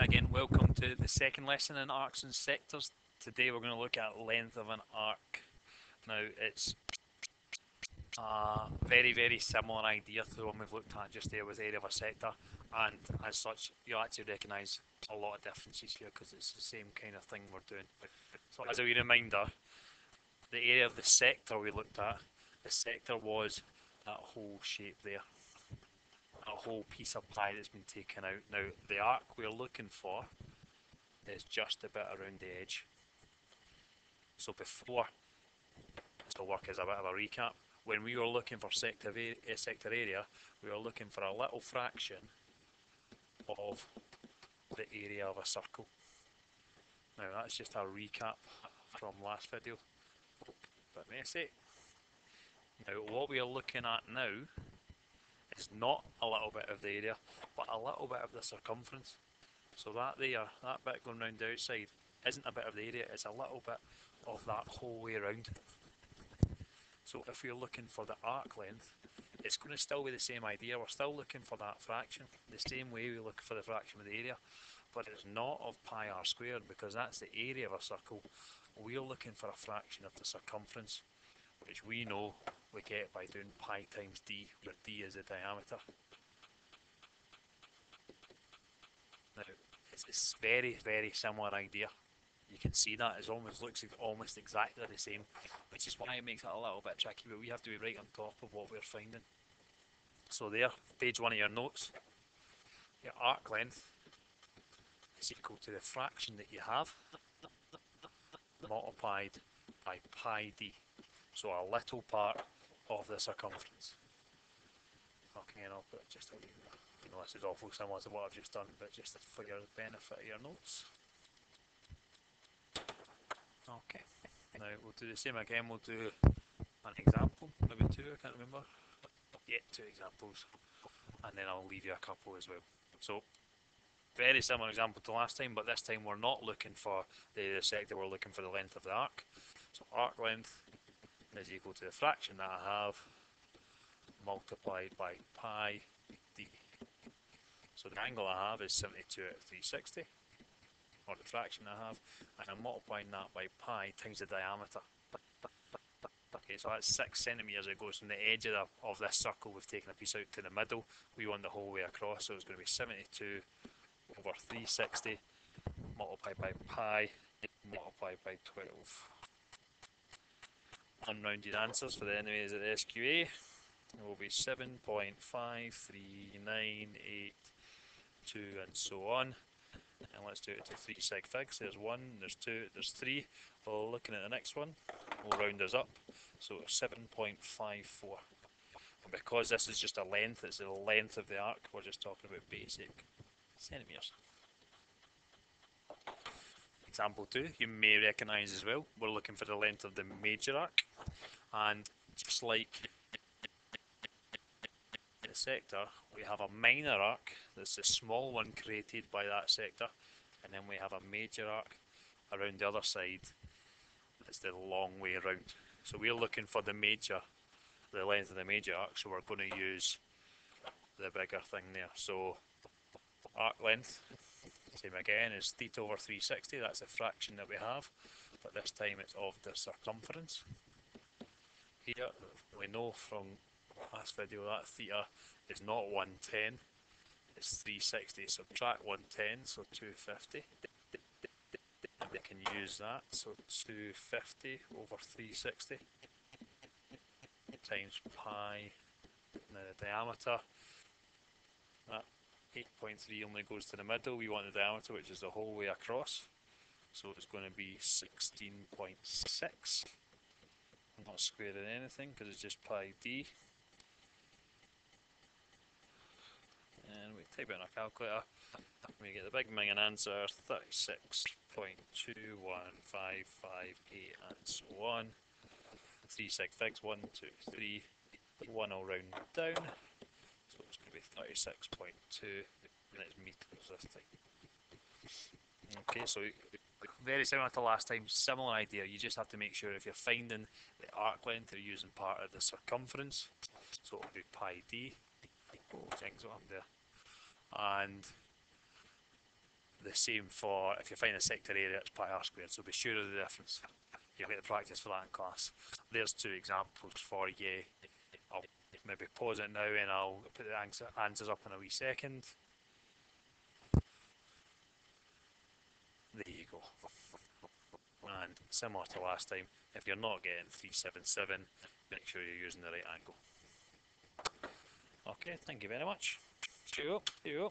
Again, welcome to the second lesson in arcs and sectors. Today we're going to look at length of an arc. Now it's a very very similar idea to the one we've looked at just there with area of a sector and as such you'll actually recognise a lot of differences here because it's the same kind of thing we're doing. So as a reminder, the area of the sector we looked at, the sector was that whole shape there a whole piece of pie that's been taken out. Now the arc we're looking for is just a bit around the edge. So before, this will work as a bit of a recap, when we were looking for sector, uh, sector area, we were looking for a little fraction of the area of a circle. Now that's just a recap from last video, but messy. Now what we are looking at now it's not a little bit of the area, but a little bit of the circumference. So that there, that bit going round the outside, isn't a bit of the area, it's a little bit of that whole way around. So if you're looking for the arc length, it's going to still be the same idea. We're still looking for that fraction, the same way we look for the fraction of the area, but it's not of pi r squared because that's the area of a circle. We're looking for a fraction of the circumference, which we know get by doing pi times d, where d is the diameter. Now, it's very, very similar idea. You can see that it almost looks almost exactly the same, which is why it makes it a little bit tricky, but we have to be right on top of what we're finding. So there, page one of your notes, your arc length is equal to the fraction that you have multiplied by pi d. So a little part of the circumference. Okay, and I'll put just a you know, this is awful similar to what I've just done, but just for your benefit of your notes. Okay, now we'll do the same again, we'll do an example, maybe two, I can't remember. Yeah, two examples, and then I'll leave you a couple as well. So, very similar example to last time, but this time we're not looking for the, the sector, we're looking for the length of the arc. So arc length is equal to the fraction that I have multiplied by pi d. So the angle I have is 72 at 360, or the fraction I have, and I'm multiplying that by pi times the diameter. Okay, so that's 6 centimetres. It goes from the edge of, the, of this circle. We've taken a piece out to the middle. We want the whole way across, so it's going to be 72 over 360 multiplied by pi multiplied by 12 unrounded answers for the enemies at the SQA will be 7.53982 and so on. And let's do it to three sig figs. There's one there's two there's three. Well looking at the next one. We'll round us up. So 7.54 and because this is just a length it's the length of the arc we're just talking about basic centimeters example 2 you may recognize as well we're looking for the length of the major arc and just like the sector we have a minor arc that's the small one created by that sector and then we have a major arc around the other side that's the long way around. So we're looking for the major the length of the major arc so we're going to use the bigger thing there. So arc length same again is theta over 360 that's a fraction that we have but this time it's of the circumference. Here we know from last video that theta is not 110 it's 360 subtract 110 so 250 and we can use that so 250 over 360 times pi now the diameter. That 8.3 only goes to the middle. We want the diameter which is the whole way across. So it's going to be 16.6 I'm not squaring anything because it's just pi d. And we type in our calculator, we get the big minging answer 36.21558 and so on. 3 sig figs, 1, 2, 3, 1 will round down, so it's going to be 36.2 and it's meters this time. Okay, so very similar to last time, similar idea. You just have to make sure if you're finding the arc length, you're using part of the circumference. So it'll be pi d. Things on there. And the same for if you find a sector area, it's pi r squared, so be sure of the difference. You'll get the practice for that in class. There's two examples for you. I'll maybe pause it now and I'll put the answer, answers up in a wee second. There you go. And similar to last time, if you're not getting 377, make sure you're using the right angle. Okay, thank you very much. Cheerio. Cheerio.